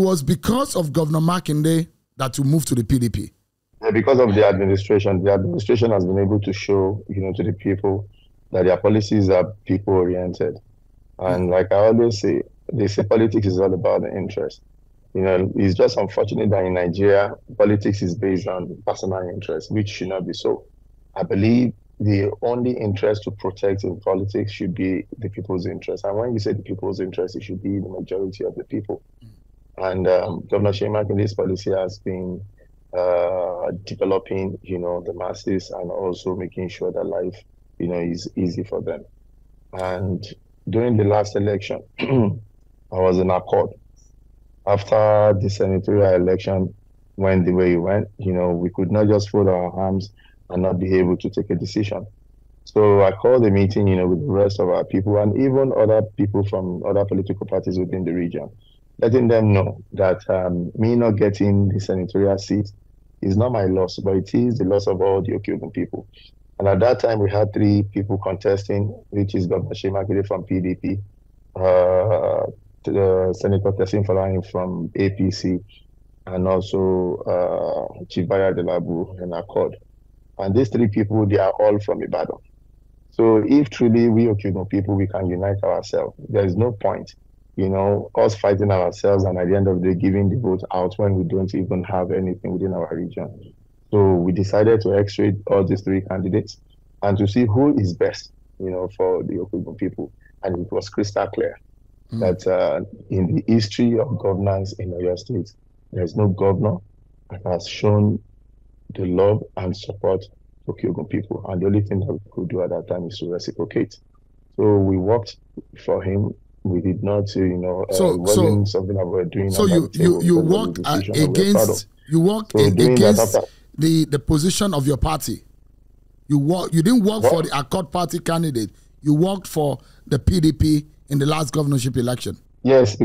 was because of Governor Makinde that you moved to the PDP. Yeah, because of the administration, the administration has been able to show, you know, to the people that their policies are people oriented. And like I always say, they say politics is all about the interest. You know, it's just unfortunate that in Nigeria, politics is based on personal interest, which should not be so. I believe the only interest to protect in politics should be the people's interest. And when you say the people's interest, it should be the majority of the people. And um, Governor Shema in this policy has been uh, developing, you know, the masses and also making sure that life, you know, is easy for them. And during the last election, I was in accord. After the senatorial election went the way it went, you know, we could not just fold our arms and not be able to take a decision. So I called a meeting, you know, with the rest of our people and even other people from other political parties within the region, letting them know that um, me not getting the senatorial seat is not my loss, but it is the loss of all the Oke-Ogun people. And at that time, we had three people contesting, which is Governor Seyi Makinde from PDP, uh, uh, Senator Teslim Folarin from APC, and also uh, Chief Bayo Adelabu in Accord. And these three people, they are all from Ibadan. So if truly we Oke-Ogun people, we can unite ourselves, there is no point, you know, us fighting ourselves and at the end of the day giving the vote out when we don't even have anything within our region. So we decided to x-ray all these three candidates and to see who is best, you know, for the Oke-Ogun people. And it was crystal clear mm. that uh, in the history of governance in Oyo State, there is no governor that has shown the love and support for Oke-Ogun people. And the only thing that we could do at that time is to reciprocate. So we worked for him. We did not, you know, uh, so, uh, wasn't so, something that we were doing. So you you you worked uh, against you worked so against the the position of your party. You work you didn't work what? for the Accord Party candidate. You worked for the PDP in the last governorship election. Yes,